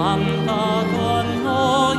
mandato a noi.